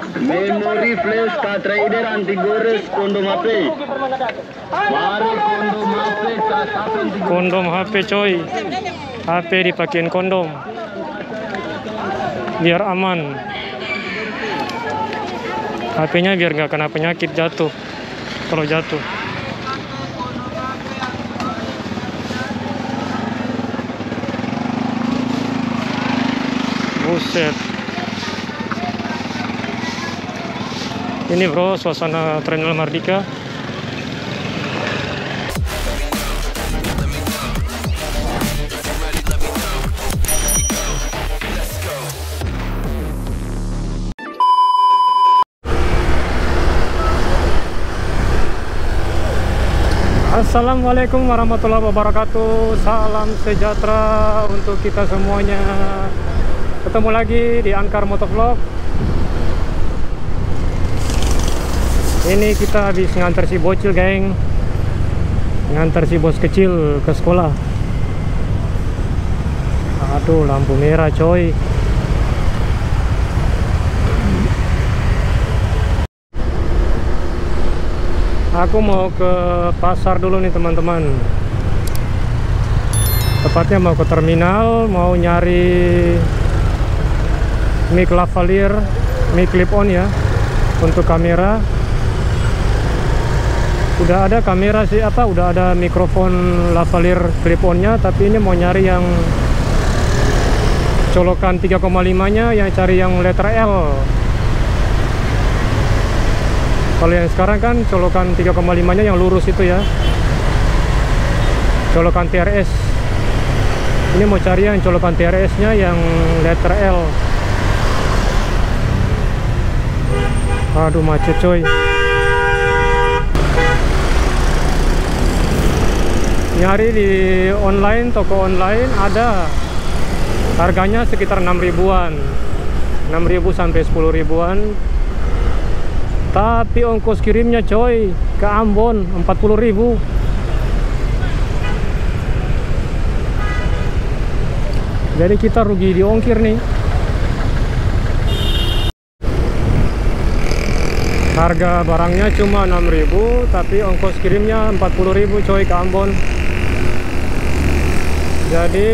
Memory flash card reader anti gores kondom HP. Mari kondom HP Kondom HP coy. HP dipakein kondom. Biar aman. HP-nya biar nggak kena penyakit jatuh. Kalau jatuh. Buset. Ini bro suasana Terminal Mardika. Assalamualaikum warahmatullahi wabarakatuh. Salam sejahtera untuk kita semuanya. Ketemu lagi di Ankar Motovlog Ini kita habis ngantar si bocil geng. Ngantar si bos kecil ke sekolah. Aduh lampu merah coy. Aku mau ke pasar dulu nih teman-teman. Tepatnya mau ke terminal Mau nyari mic lavalier mic clip on ya Untuk kamera Udah ada kamera sih apa Udah ada mikrofon lavalier clip onnya Tapi ini mau nyari yang Colokan 3,5 nya Yang cari yang letter L. Kalau yang sekarang kan colokan 3,5 nya yang lurus itu ya. Colokan TRS ini mau cari yang colokan TRS nya yang letter L. Aduh macet coy nyari di online toko online ada. Harganya sekitar 6 ribuan. 6 ribu sampai 10 ribuan. Tapi ongkos kirimnya coy ke Ambon 40.000 jadi kita rugi di ongkir nih. Harga barangnya cuma 6.000 tapi ongkos kirimnya 40.000 coy ke Ambon jadi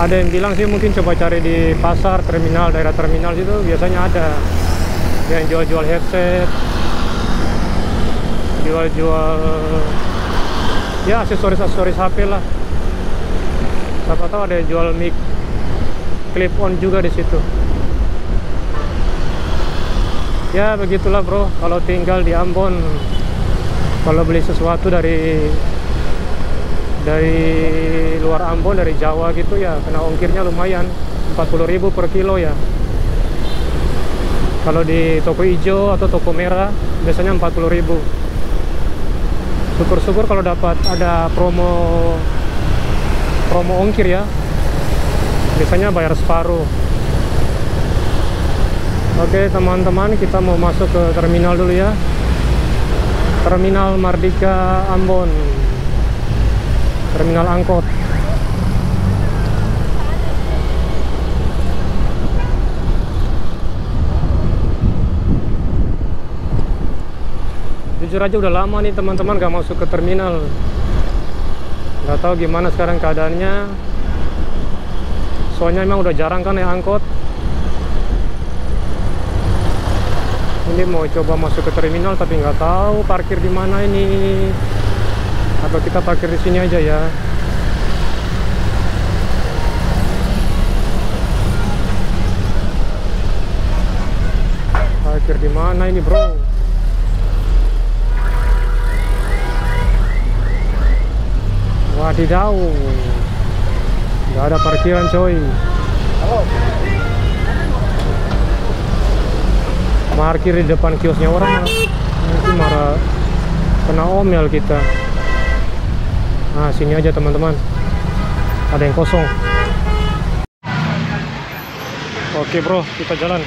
ada yang bilang sih mungkin coba cari di pasar terminal daerah terminal situ biasanya ada. Yang jual-jual headset jual-jual ya aksesoris-aksesoris HP lah. Siapa tahu ada yang jual mic clip on juga di situ. Ya begitulah bro. Kalau tinggal di Ambon kalau beli sesuatu dari dari luar Ambon dari Jawa gitu ya kena ongkirnya lumayan 40.000 per kilo ya. Kalau di toko hijau atau toko merah biasanya 40.000 syukur-syukur kalau dapat ada promo promo ongkir ya biasanya bayar separuh. Oke teman-teman kita mau masuk ke terminal dulu ya. Terminal Mardika Ambon terminal angkot. Jujur aja udah lama nih teman-teman gak masuk ke terminal. Nggak tahu gimana sekarang keadaannya. Soalnya emang udah jarang kan ya angkot. Ini mau coba masuk ke terminal tapi nggak tahu parkir di mana ini atau kita parkir di sini aja ya. Parkir di mana ini bro? Wadidaw. Gak ada parkiran coy. Parkir di depan kiosnya orang Nanti marah. Kena omel kita Nah sini aja teman-teman. Ada yang kosong. Oke bro kita jalan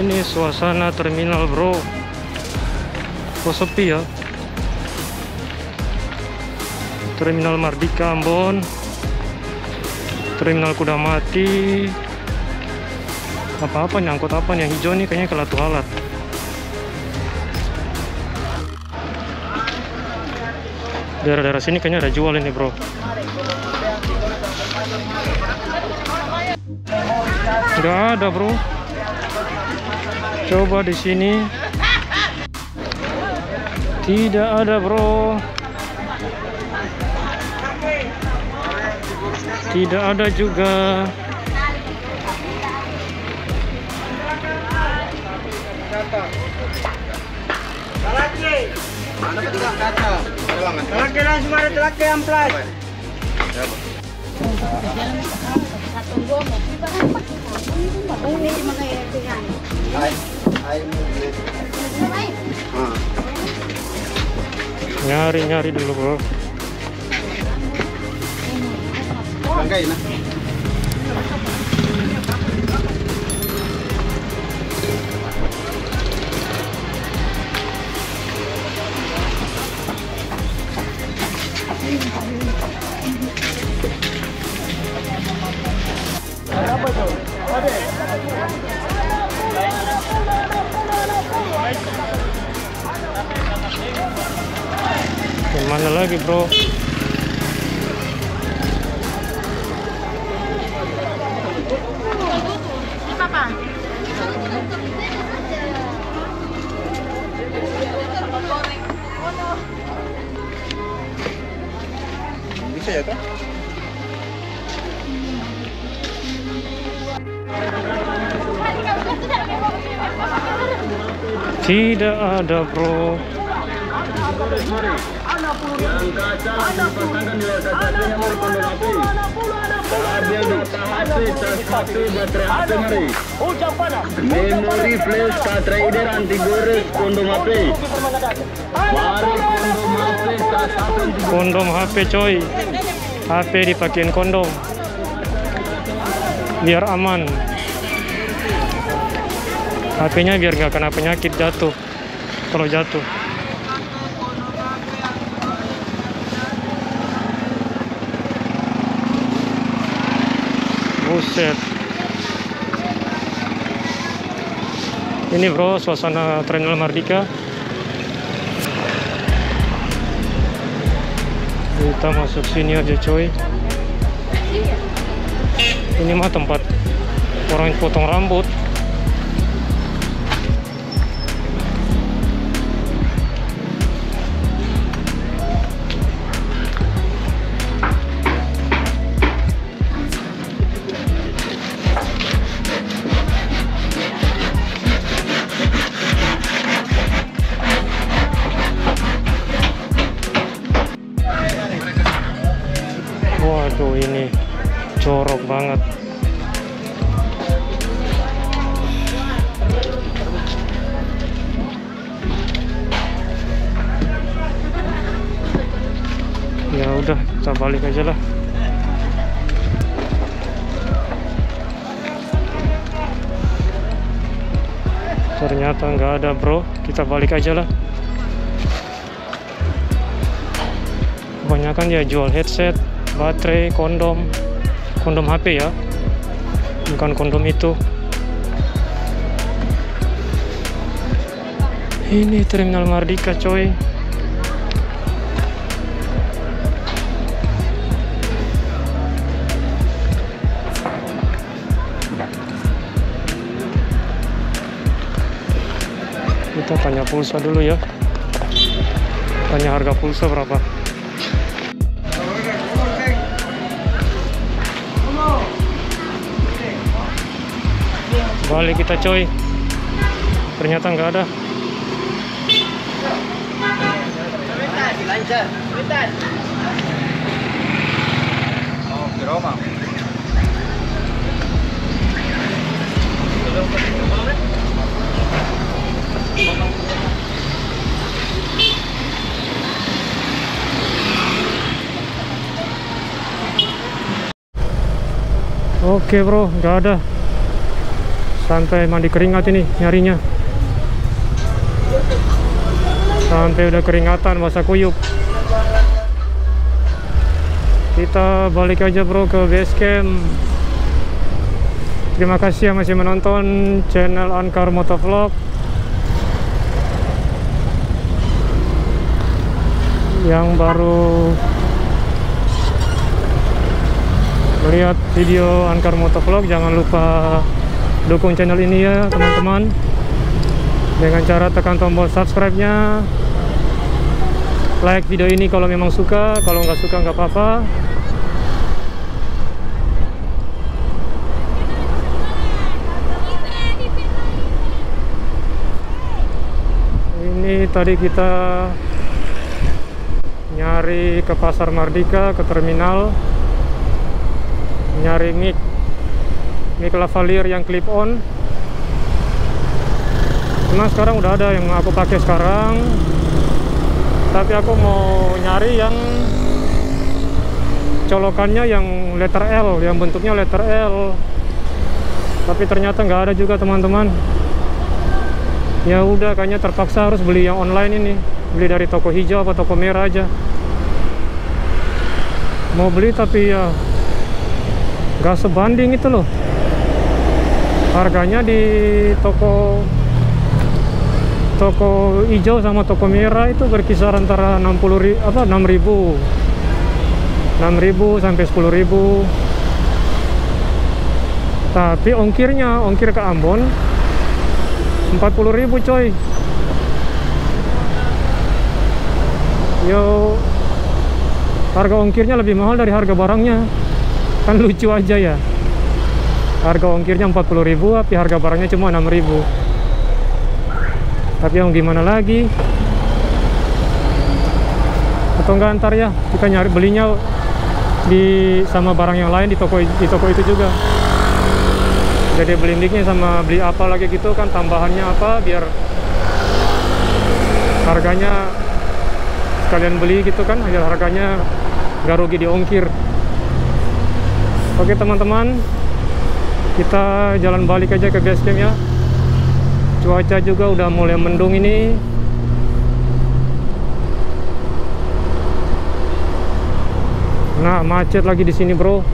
Ini suasana terminal, bro. Kok sepi ya? Terminal Mardika Ambon. Terminal Kuda Mati. Apa-apa nyangkut apa nih? Yang hijau nih kayaknya kelatu alat. Daerah-daerah sini kayaknya ada jual ini, bro. Nggak ada, bro. Coba di sini. Tidak ada, bro. Tidak ada juga. Telak Nyari-nyari dulu, bro. Bisa ya kan? Tidak ada, bro. Yang kaca dipasangkan di luar kacanya mari Memori flash katrader anti gores kondom HP. Mari kondom HP Kondom HP, coy. HP dipakein kondom. Biar aman. HP-nya biar nggak kena penyakit jatuh. Kalau jatuh. Buset. Ini bro, suasana Terminal Mardika. Kita masuk sini aja coy. Ini mah tempat orang potong rambut. Kita balik aja lah. Ternyata nggak ada bro, kita balik aja lah. Kebanyakan dia jual headset, baterai, kondom, kondom HP ya, bukan kondom itu. Ini terminal Mardika coy. Kita tanya pulsa dulu ya. Tanya harga pulsa berapa. Balik kita coy. Ternyata nggak ada. Lancar. Oh. Oke bro, nggak ada. sampai mandi keringat ini nyarinya. Sampai udah keringatan basah kuyup. Kita balik aja bro ke base camp. Terima kasih yang masih menonton channel Ankar Motovlog yang baru melihat video Ankar Motovlog jangan lupa dukung channel ini ya teman-teman. Dengan cara tekan tombol subscribe nya like video ini kalau memang suka kalau nggak suka nggak apa-apa. Ini tadi kita nyari ke pasar Mardika ke terminal nyari mic. Mic lavalier yang clip on. Memang sekarang udah ada yang aku pakai sekarang. Tapi aku mau nyari yang colokannya yang letter L yang bentuknya letter L. Tapi ternyata nggak ada juga teman-teman. Ya udah kayaknya terpaksa harus beli yang online ini beli dari toko hijau atau toko merah aja. Mau beli tapi ya nggak sebanding itu loh. Harganya di toko toko hijau sama toko merah itu berkisar antara 60 ribu, apa 6000 6000 sampai 10000 tapi ongkirnya ongkir ke Ambon 40.000 coy yo harga ongkirnya lebih mahal dari harga barangnya. Kan lucu aja ya. Harga ongkirnya 40.000 tapi harga barangnya cuma 6.000 tapi yang gimana lagi? Atau enggak ntar ya kita nyari belinya di sama barang yang lain di toko di toko itu juga. Jadi beli micnya sama beli apa lagi gitu kan tambahannya apa biar harganya kalian beli gitu kan biar harganya gak rugi di ongkir oke teman-teman kita jalan balik aja ke base ya. Cuaca juga udah mulai mendung ini. Nah macet lagi di sini bro.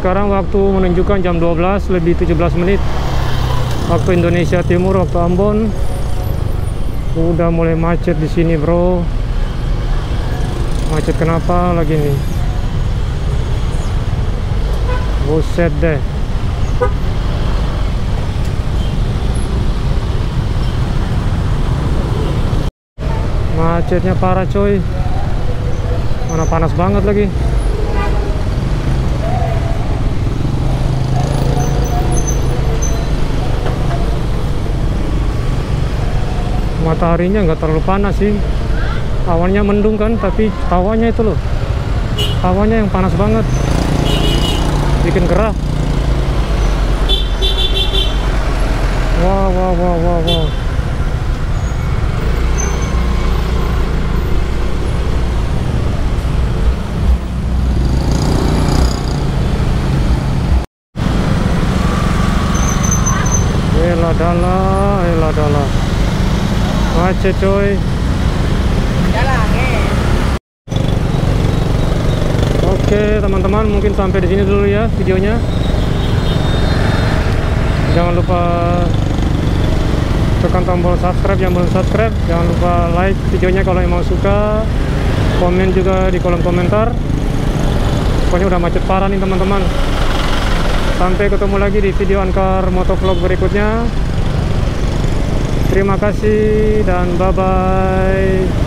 Sekarang waktu menunjukkan jam 12 lebih 17 menit. Waktu Indonesia Timur waktu Ambon udah mulai macet di sini bro. Macet kenapa lagi nih? Buset deh. Macetnya parah coy. Mana panas banget lagi mataharinya nggak terlalu panas sih. Awannya mendung kan tapi hawanya itu loh. Hawanya yang panas banget. Bikin gerah. Wow wow wow wow wow coy oke teman-teman mungkin sampai di sini dulu ya videonya. Jangan lupa tekan tombol subscribe. Yang belum subscribe jangan lupa like videonya kalau emang suka. Komen juga di kolom komentar. Pokoknya udah macet parah nih teman-teman. Sampai ketemu lagi di video Ankar Motovlog berikutnya Terima kasih dan bye-bye.